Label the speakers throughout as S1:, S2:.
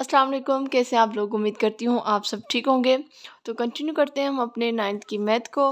S1: अस्सलाम वालेकुम, कैसे आप लोग? उम्मीद करती हूँ आप सब ठीक होंगे। तो कंटिन्यू करते हैं हम अपने नाइन्थ की मैथ को।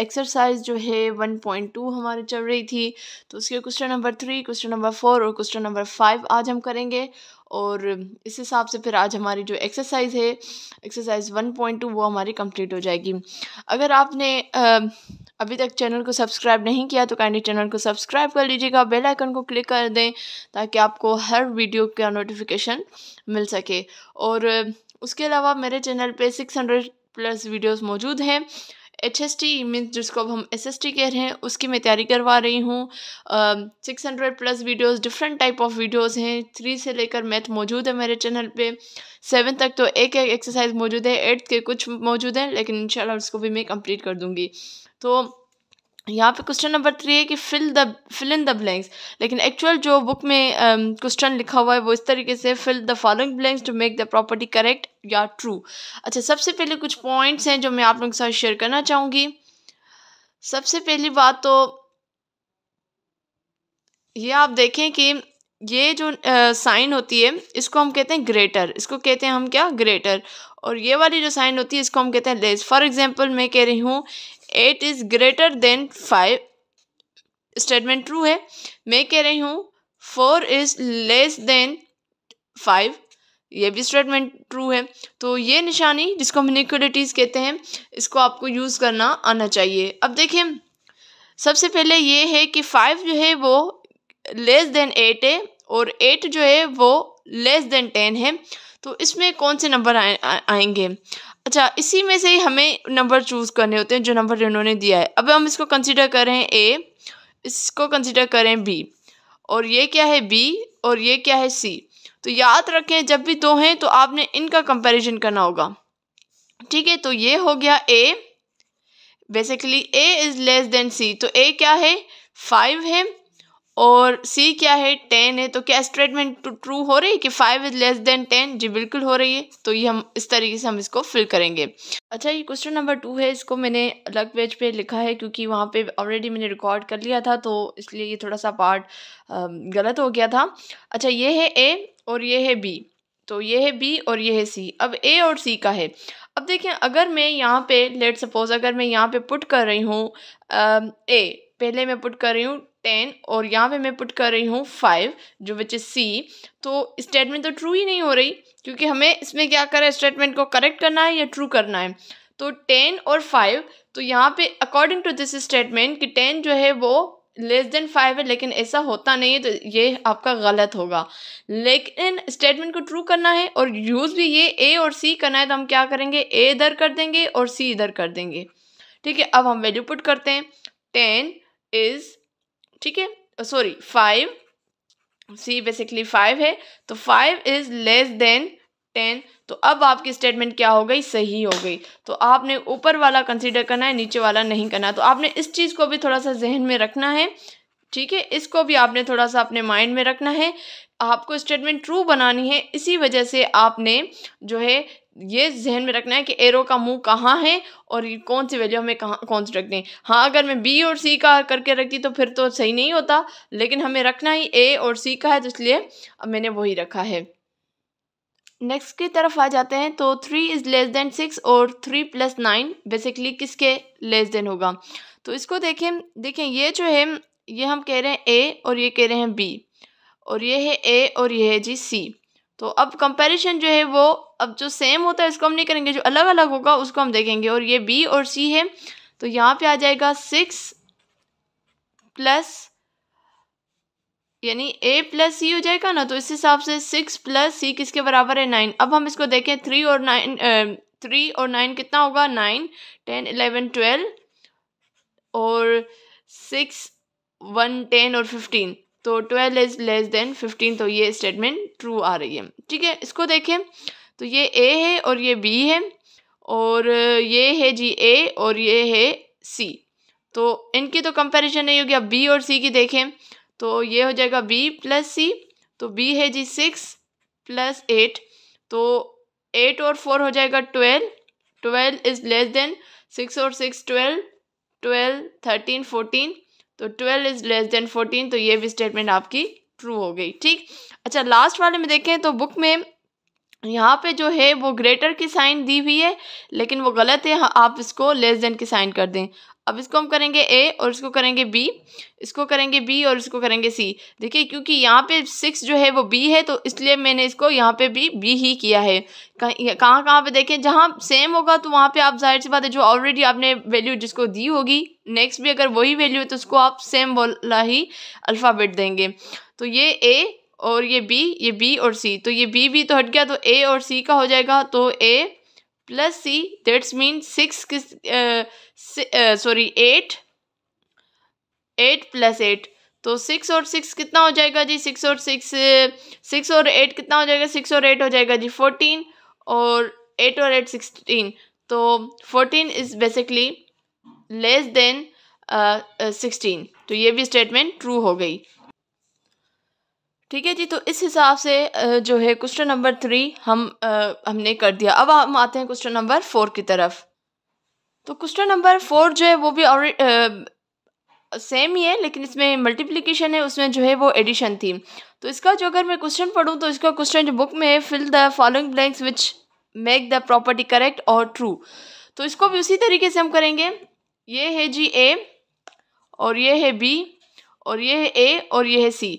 S1: एक्सरसाइज जो है वन पॉइंट टू हमारी चल रही थी। तो उसके question number three question number four और क्वेश्चन नंबर फाइव आज हम करेंगे। और इस हिसाब से फिर आज हमारी जो एक्सरसाइज है एक्सरसाइज वन पॉइंट टू वो हमारी कंप्लीट हो जाएगी। अगर आपने अभी तक चैनल को सब्सक्राइब नहीं किया तो काइंडली चैनल को सब्सक्राइब कर लीजिएगा बेल आइकन को क्लिक कर दें ताकि आपको हर वीडियो का नोटिफिकेशन मिल सके। और उसके अलावा मेरे चैनल पे 600 प्लस वीडियोस मौजूद हैं। एच एस टी मीन्स जिसको अब हम एस एस टी कह रहे हैं, उसकी मैं तैयारी करवा रही हूँ। Six hundred plus videos different type of videos हैं। थ्री से लेकर मैथ मौजूद है मेरे चैनल पर सेवन तक तो एक एक एक्सरसाइज मौजूद है। एट्थ के कुछ मौजूद हैं, लेकिन इंशाल्लाह उसको भी मैं कंप्लीट कर दूँगी। तो यहाँ पे क्वेश्चन नंबर थ्री है कि fill the fill in the blanks लेकिन एक्चुअल जो बुक में क्वेश्चन um, लिखा हुआ है वो इस तरीके से fill the following blanks to make the property correct या ट्रू अच्छा सबसे पहले कुछ पॉइंट्स हैं जो मैं आप लोगों के साथ शेयर करना चाहूँगी। सबसे पहली बात तो ये आप देखें कि ये जो साइन uh, होती है इसको हम कहते हैं ग्रेटर इसको कहते हैं हम क्या? ग्रेटर और ये वाली जो साइन होती है इसको हम कहते हैं लेस फॉर एग्जांपल मैं कह रही हूँ eight is greater than five statement true है। मैं कह रही हूँ four is less than five ये भी स्टेटमेंट ट्रू है। तो ये निशानी जिसको हम इनिक्वलिटीज़ कहते हैं, इसको आपको यूज़ करना आना चाहिए। अब देखिए, सबसे पहले ये है कि फाइव जो है वो लेस देन एट है और एट जो है वो लेस देन टेन है। तो इसमें कौन से नंबर आए आएँगे? अच्छा इसी में से ही हमें नंबर चूज़ करने होते हैं, जो नंबर इन्होंने दिया है। अब हम इसको कंसिडर करें ए इसको कंसिडर करें बी और ये क्या है बी और ये क्या है सी तो याद रखें, जब भी दो हैं तो आपने इनका कंपैरिजन करना होगा। ठीक है तो ये हो गया A basically A is less than C तो ए क्या है? फाइव है। और सी क्या है? टेन है तो क्या स्टेटमेंट ट्रू हो रही है कि five is less than ten जी, बिल्कुल हो रही है। तो ये हम इस तरीके से हम इसको फिल करेंगे। अच्छा ये क्वेश्चन नंबर टू है, इसको मैंने अलग पेज पे लिखा है क्योंकि वहाँ पे ऑलरेडी मैंने रिकॉर्ड कर लिया था तो इसलिए ये थोड़ा सा पार्ट गलत हो गया था। अच्छा ये है ए और ये है बी तो ये है बी और ये है सी अब ए और सी का है। अब देखें अगर मैं यहाँ पे लेट सपोज़ अगर मैं यहाँ पे पुट कर रही हूँ ए पहले मैं पुट कर रही हूँ टेन और यहाँ पे मैं पुट कर रही हूँ फाइव, जो विच इज़ सी तो स्टेटमेंट तो ट्रू ही नहीं हो रही, क्योंकि हमें इसमें क्या करें स्टेटमेंट को करेक्ट करना है या ट्रू करना है? तो टेन और फाइव तो यहाँ पे अकॉर्डिंग टू दिस स्टेटमेंट कि टेन जो है वो लेस देन फाइव है, लेकिन ऐसा होता नहीं है तो ये आपका गलत होगा। लेकिन स्टेटमेंट को ट्रू करना है और यूज़ भी ये ए और सी करना है तो हम क्या करेंगे? ए इधर कर देंगे और सी इधर कर देंगे। ठीक है, अब हम वैल्यू पुट करते हैं। टेन इज़ ठीक है? Sorry five C basically five है. तो five is less than ten तो अब आपकी स्टेटमेंट क्या हो गई? सही हो गई। तो आपने ऊपर वाला कंसीडर करना है, नीचे वाला नहीं करना। तो आपने इस चीज़ को भी थोड़ा सा जहन में रखना है। ठीक है? इसको भी आपने थोड़ा सा अपने माइंड में रखना है। आपको स्टेटमेंट ट्रू बनानी है। इसी वजह से आपने जो है ये जहन में रखना है कि एरो का मुँह कहाँ है और कौन सी वैल्यू हमें कहाँ, कौन सी रखनी है। हाँ अगर मैं बी और सी का करके रखती तो फिर तो सही नहीं होता, लेकिन हमें रखना ही ए और सी का है तो इसलिए मैंने वही रखा है। नेक्स्ट की तरफ़ आ जाते हैं तो three is less than six और थ्री प्लस नाइन बेसिकली किसके लेस देन होगा? तो इसको देखें देखें, ये जो है, ये हम कह रहे हैं ए और ये कह रहे हैं बी और ये है ए और ये है जी सी तो अब कंपैरिजन जो है वो अब जो सेम होता है, इसको हम नहीं करेंगे, जो अलग अलग होगा, उसको हम देखेंगे। और ये बी और सी है तो यहाँ पे आ जाएगा सिक्स प्लस यानी ए प्लस सी हो जाएगा ना तो इस हिसाब से सिक्स प्लस सी किसके बराबर है? नाइन अब हम इसको देखें थ्री और नाइन थ्री और नाइन कितना होगा? नाइन टेन इलेवन ट्वेल्व और सिक्स वन टेन और फिफ्टीन तो twelve is less than fifteen तो ये स्टेटमेंट ट्रू आ रही है। ठीक है, इसको देखें तो ये ए है और ये बी है और ये है जी ए और ये है सी तो इनकी तो कंपैरिजन नहीं होगी, अब बी और सी की देखें तो ये हो जाएगा बी प्लस सी तो बी है जी सिक्स प्लस एट तो एट और फोर हो जाएगा twelve twelve is less than six और six twelve twelve thirteen fourteen तो twelve is less than fourteen तो ये भी स्टेटमेंट आपकी ट्रू हो गई, ठीक? अच्छा लास्ट वाले में देखें तो बुक में यहाँ पे जो है वो ग्रेटर की साइन दी हुई है, लेकिन वो गलत है आप इसको लेस देन की साइन कर दें। अब इसको हम करेंगे ए और इसको करेंगे बी इसको करेंगे बी और इसको करेंगे सी देखिए, क्योंकि यहाँ पे सिक्स जो है वो बी है तो इसलिए मैंने इसको यहाँ पे भी बी ही किया है। कहाँ कहाँ पे देखें, जहाँ सेम होगा तो वहाँ पे आप ज़ाहिर सी बात है, जो ऑलरेडी आपने वैल्यू जिसको दी होगी नेक्स्ट भी अगर वही वैल्यू है तो उसको आप सेम वाला ही अल्फ़ाबेट देंगे। तो ये ए और ये बी ये बी और सी तो ये बी भी तो हट गया तो ए और सी का हो जाएगा तो A plus C that's mean six किस sorry eight eight plus eight तो सिक्स और सिक्स कितना हो जाएगा जी? सिक्स और सिक्स सिक्स और एट कितना हो जाएगा? सिक्स और एट हो जाएगा जी फोर्टीन और एट और एट सिक्सटीन तो fourteen is basically less than sixteen तो ये भी स्टेटमेंट ट्रू हो गई। ठीक है जी तो इस हिसाब से जो है क्वेश्चन नंबर थ्री हम हमने कर दिया। अब हम आते हैं क्वेश्चन नंबर फोर की तरफ़। तो क्वेश्चन नंबर फोर जो है वो भी और सेम ही है, लेकिन इसमें मल्टीप्लिकेशन है, उसमें जो है वो एडिशन थी। तो इसका जो अगर मैं क्वेश्चन पढ़ूँ तो इसका क्वेश्चन जो बुक में है fill the following blanks which make the property correct और ट्रू तो इसको भी उसी तरीके से हम करेंगे। ये है जी ए और ये है बी और ये है ए और ये है सी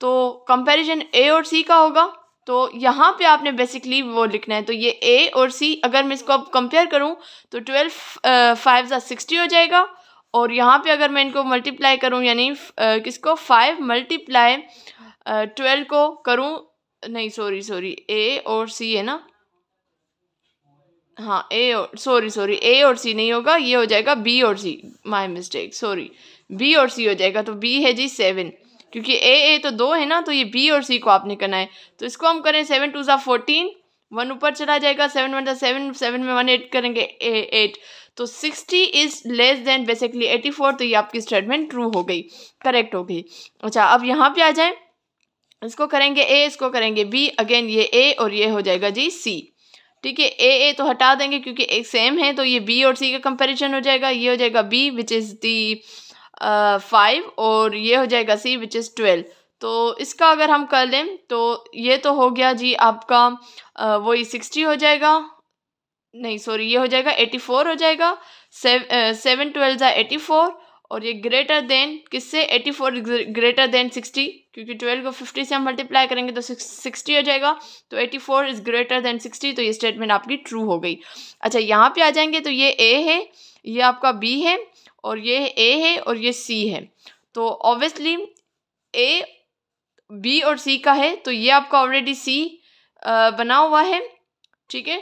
S1: तो कंपैरिजन ए और सी का होगा। तो यहाँ पे आपने बेसिकली वो लिखना है। तो ये ए और सी अगर मैं इसको अब कंपेयर करूँ तो ट्वेल्व फाइव ज़ा सिक्सटी हो जाएगा। और यहाँ पे अगर मैं इनको मल्टीप्लाई करूँ, यानी किसको? फाइव मल्टीप्लाई ट्वेल्व को करूँ। नहीं सॉरी सॉरी ए और सी है ना? हाँ ए और सॉरी सॉरी ए और सी नहीं होगा, ये हो जाएगा बी और C my mistake sorry B और सी हो जाएगा। तो बी है जी सेवन क्योंकि ए ए तो दो है ना तो ये बी और सी को आपने करना है। तो इसको हम करें सेवन टू ज़ा फोर्टीन वन ऊपर चला जाएगा सेवन वन सेवन सेवन में वन एट करेंगे ए एट तो sixty is less than basically eighty four तो ये आपकी स्टेटमेंट ट्रू हो गई करेक्ट हो गई। अच्छा अब यहाँ पे आ जाए। इसको करेंगे ए इसको करेंगे बी अगेन ये ए और ये हो जाएगा जी सी ठीक है ए ए तो हटा देंगे क्योंकि एक सेम है तो ये बी और सी का कंपेरिजन हो जाएगा, ये हो जाएगा B which is the five और ये हो जाएगा सी विच इज़ ट्वेल्व तो इसका अगर हम कर लें तो ये तो हो गया जी आपका वही सिक्सटी हो जाएगा। नहीं सॉरी ये हो जाएगा एटी फोर हो जाएगा। सेवन ट्वेल्व ज़ा एटी फोर और ये ग्रेटर देन किससे? Eighty four greater than sixty क्योंकि ट्वेल्व को फिफ्टी से हम मल्टीप्लाई करेंगे तो सिक्सटी हो जाएगा। तो eighty four is greater than sixty तो ये स्टेटमेंट आपकी ट्रू हो गई। अच्छा यहाँ पे आ जाएँगे तो ये ए है, ये आपका बी है और ये ए है और ये सी है। तो ऑब्वियसली ए बी और सी का है तो ये आपका ऑलरेडी सी बना हुआ है। ठीक है?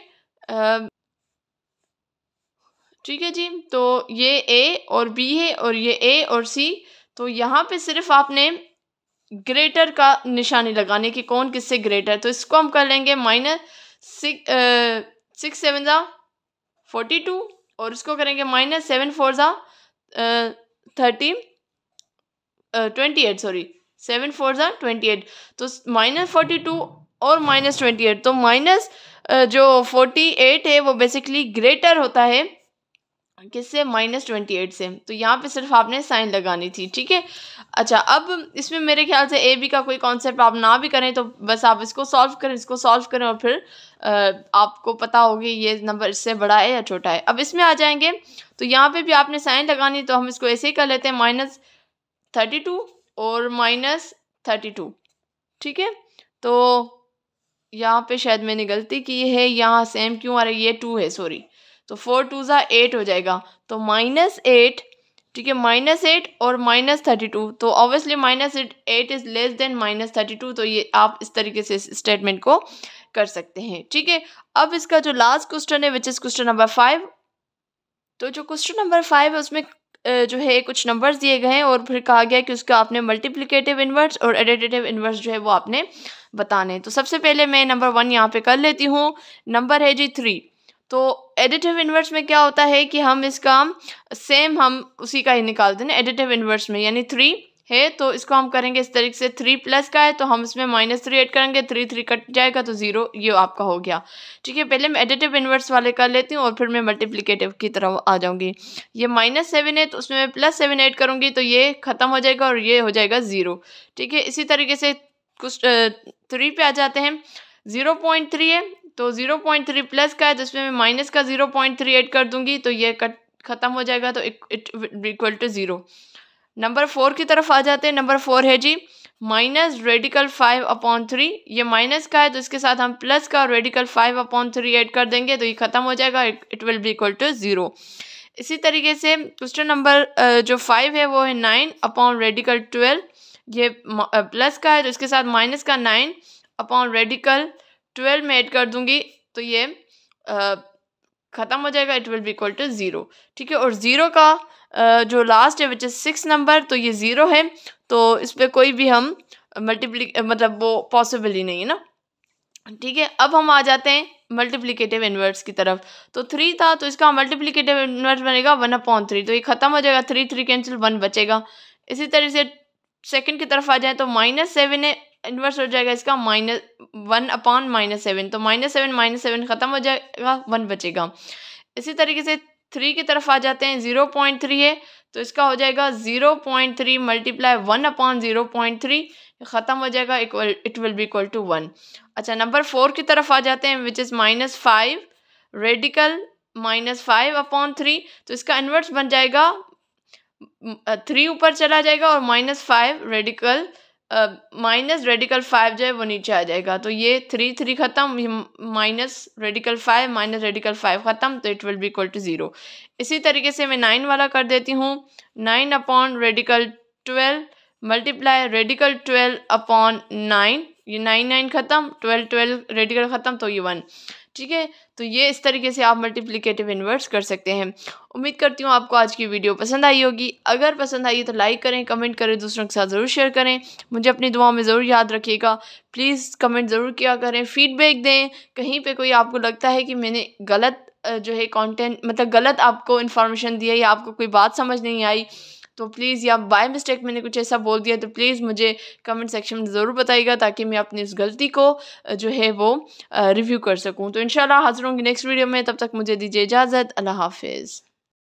S1: ठीक है जी? तो ये ए और बी है और ये ए और सी तो यहाँ पे सिर्फ़ आपने ग्रेटर का निशानी लगाने की, कौन किससे ग्रेटर तो इसको हम कर लेंगे माइनस सिक्स सिक्स सेवन ज़ा फोर्टी टू और इसको करेंगे माइनस सेवन फोर ज़ा thirty twenty eight sorry seven four ज़ा ट्वेंटी एट तो माइनस फोर्टी टू और माइनस ट्वेंटी एट तो माइनस जो फोर्टी एट है, वो बेसिकली ग्रेटर होता है किससे? माइनस ट्वेंटी एट से। तो यहाँ पे सिर्फ़ आपने साइन लगानी थी, ठीक है? अच्छा अब इसमें मेरे ख्याल से ए बी का कोई कॉन्सेप्ट आप ना भी करें तो बस आप इसको सॉल्व करें, इसको सॉल्व करें और फिर आपको पता होगी ये नंबर इससे बड़ा है या छोटा है। अब इसमें आ जाएँगे तो यहाँ पे भी आपने साइन लगानी तो हम इसको ऐसे ही कर लेते हैं माइनस थर्टी टू और माइनस थर्टी टू ठीक है? तो यहाँ पे शायद मैंने गलती की है, यहाँ सेम क्यों आ रहा है? ये टू है सॉरी तो फोर टू ज़ा एट हो जाएगा। तो माइनस एट ठीक है माइनस एट और माइनस थर्टी टू तो obviously minus eight eight is less than minus thirty two तो ये आप इस तरीके से स्टेटमेंट को कर सकते हैं, ठीक है? अब इसका जो लास्ट क्वेश्चन है which is question number five तो जो क्वेश्चन नंबर फाइव है, उसमें जो है, कुछ नंबर्स दिए गए हैं और फिर कहा गया कि उसका आपने मल्टीप्लिकेटिव इन्वर्स और एडिटेटिव इन्वर्स जो है, वो आपने बताने तो सबसे पहले मैं नंबर वन यहाँ पे कर लेती हूँ। नंबर है जी थ्री तो एडिटिव इन्वर्स में क्या होता है कि हम इसका सेम हम उसी का ही निकालते हैं एडिटिव इन्वर्स में, यानी थ्री है तो इसको हम करेंगे इस तरीके से थ्री प्लस का है तो हम इसमें माइनस थ्री एड करेंगे थ्री थ्री कट जाएगा तो ज़ीरो ये आपका हो गया। ठीक है, पहले मैं एडिटिव इन्वर्स वाले कर लेती हूँ और फिर मैं मल्टीप्लिकेटिव की तरफ़ आ जाऊँगी। ये माइनस सेवन है तो उसमें मैं प्लस सेवन ऐड करूँगी तो ये ख़त्म हो जाएगा और ये हो जाएगा ज़ीरो ठीक है, इसी तरीके से कुछ थ्री पे आ जाते हैं। ज़ीरो पॉइंट थ्री है तो ज़ीरो पॉइंट थ्री प्लस का है इसमें मैं माइनस का ज़ीरो पॉइंट थ्री एड कर दूँगी तो ये कट ख़त्म हो जाएगा तो it equal to zero number four की तरफ़ आ जाते हैं। नंबर फोर है जी minus radical five upon three ये माइनस का है तो इसके साथ हम प्लस का और radical five upon three add कर देंगे तो ये ख़त्म हो जाएगा it will be equal to zero इसी तरीके से क्वेश्चन नंबर जो फाइव है, वो है नाइन अपॉन रेडिकल ट्वेल्व ये प्लस का है तो इसके साथ माइनस का नाइन अपॉन रेडिकल ट्वेल्व में ऐड कर दूँगी तो ये ख़त्म हो जाएगा it will be equal to zero ठीक है, और ज़ीरो का जो लास्ट है विच इज़ सिक्स नंबर तो ये ज़ीरो है। तो इस पर कोई भी हम मल्टीप्ली मतलब वो पॉसिबल ही नहीं है ना। ठीक है, अब हम आ जाते हैं मल्टीप्लिकेटिव इन्वर्ट्स की तरफ़। तो थ्री था तो इसका मल्टीप्लिकेटिव इन्वर्स बनेगा वन अपॉन थ्री तो ये ख़त्म हो जाएगा थ्री थ्री कैंसिल वन बचेगा। इसी तरह से सेकंड की तरफ़ आ जाए तो माइनस सेवन है इन्वर्स हो जाएगा इसका minus one upon minus seven तो माइनस सेवन माइनस सेवन ख़त्म हो जाएगा वन बचेगा। इसी तरीके से थ्री की तरफ़ आ जाते हैं ज़ीरो पॉइंट थ्री है तो इसका हो जाएगा zero point three multiply one upon zero point three ख़त्म हो जाएगा equal it will be equal to one अच्छा नंबर फोर की तरफ़ आ जाते हैं which is minus five radical minus five upon three तो इसका इन्वर्स बन जाएगा थ्री ऊपर चला जाएगा और minus five radical minus radical five जो है वो नीचे आ जाएगा। तो ये थ्री थ्री ख़त्म minus radical five minus radical five ख़त्म तो it will be equal to zero इसी तरीके से मैं नाइन वाला कर देती हूँ। Nine upon radical twelve multiply radical twelve upon nine ये नाइन नाइन ख़त्म ट्वेल्व ट्वेल्व रेडिकल ख़त्म तो ये वन ठीक है? तो ये इस तरीके से आप मल्टीप्लिकेटिव इन्वर्स कर सकते हैं। उम्मीद करती हूँ आपको आज की वीडियो पसंद आई होगी। अगर पसंद आई तो लाइक करें कमेंट करें, दूसरों के साथ ज़रूर शेयर करें। मुझे अपनी दुआ में ज़रूर याद रखिएगा। प्लीज़ कमेंट ज़रूर किया करें। फीडबैक दें। कहीं पर कोई आपको लगता है कि मैंने गलत जो है कंटेंट मतलब गलत आपको इन्फॉर्मेशन दी है या आपको कोई बात समझ नहीं आई तो प्लीज़ या बाय मिस्टेक मैंने कुछ ऐसा बोल दिया तो प्लीज़ मुझे कमेंट सेक्शन में ज़रूर बताइएगा ताकि मैं अपनी इस गलती को जो है वो रिव्यू कर सकूँ। तो इन हाज़िर होंगी नेक्स्ट वीडियो में, तब तक मुझे दीजिए इजाज़त, अल्लाह हाफिज़।